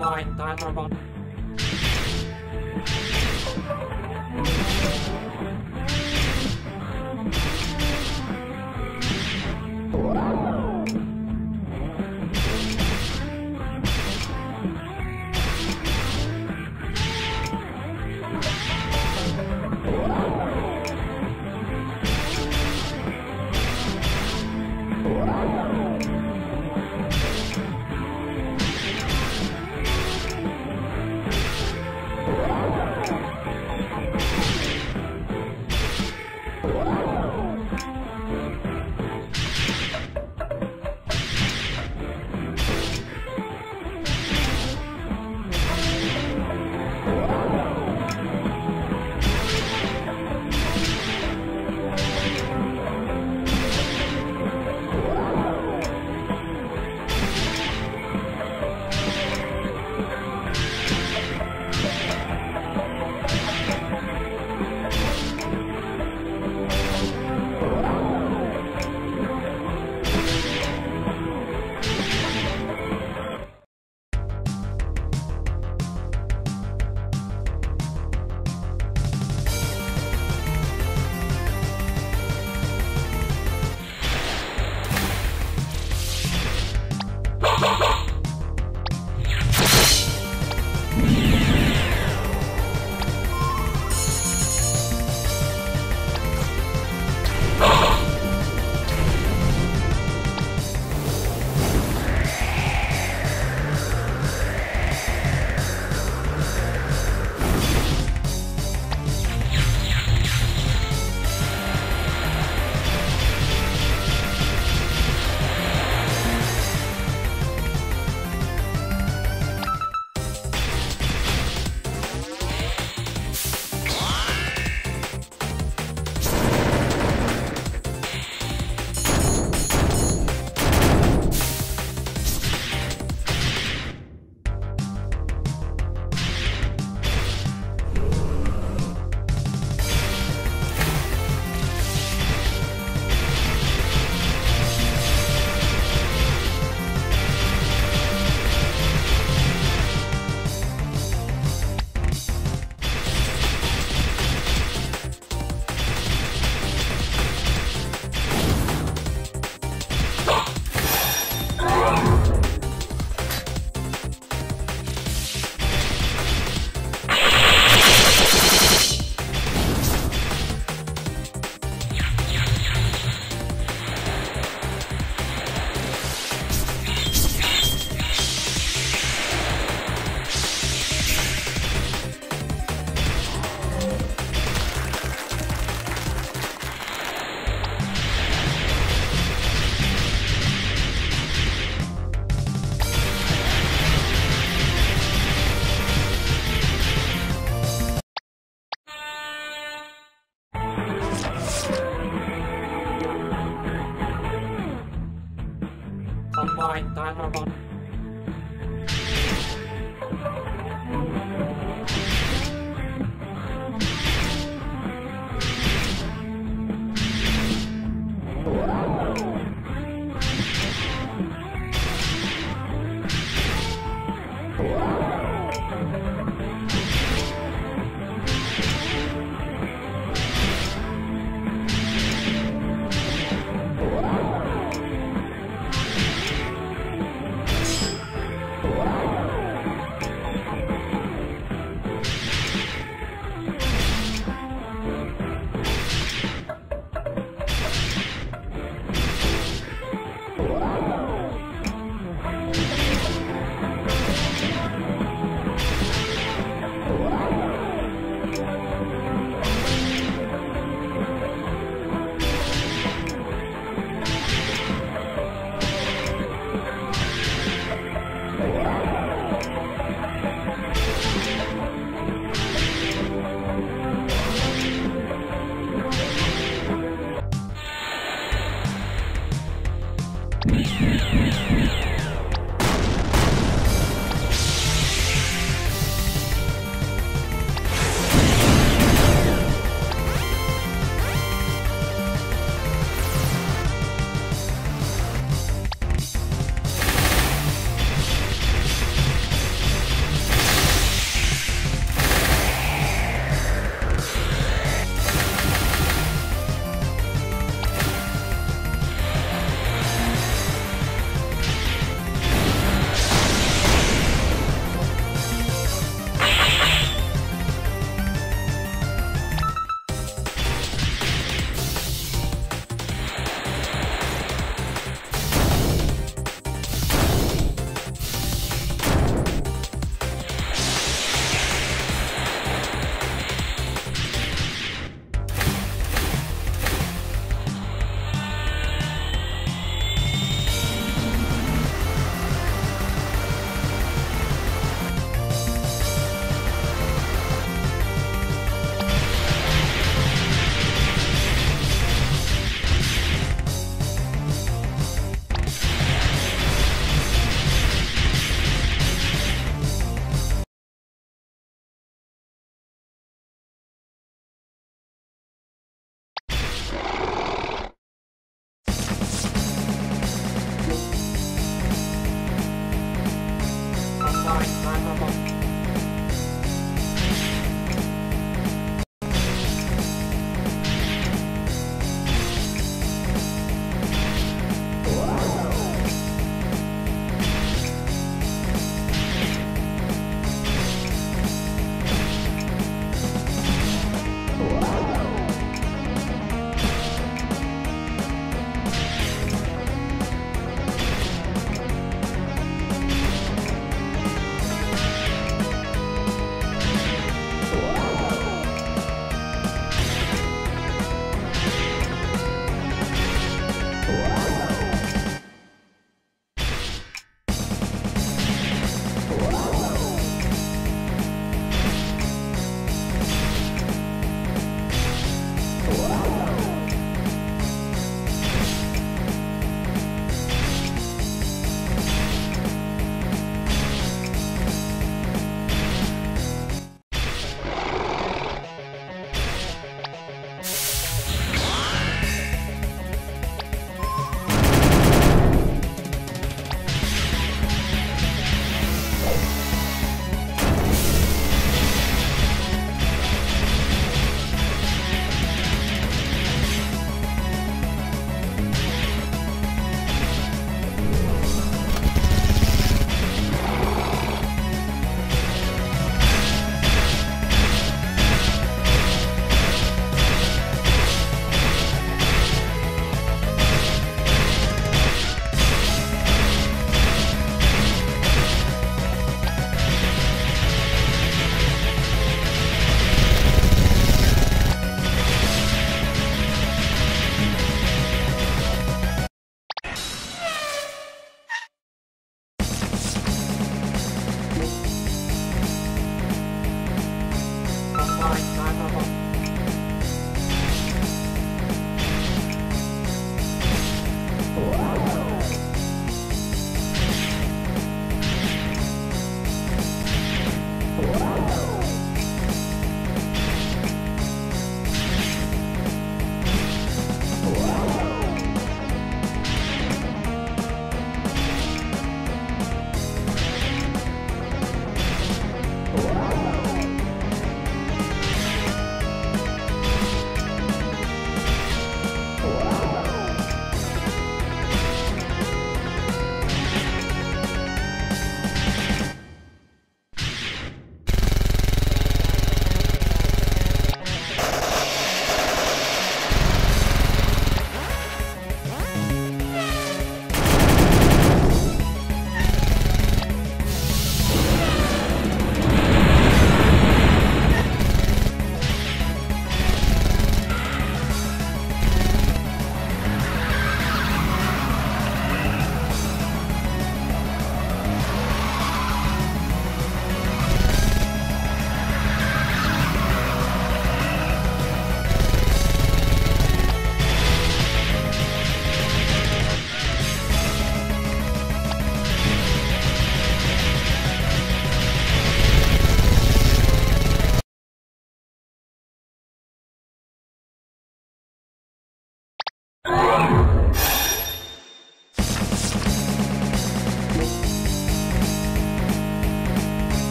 Combine time